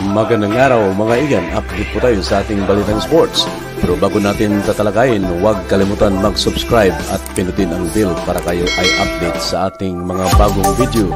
Magandang araw mga igan, update po tayo sa ating balitang sports. Pero bago natin tatalakayin, huwag kalimutan mag-subscribe at pinutin ang bell para kayo ay update sa ating mga bagong video.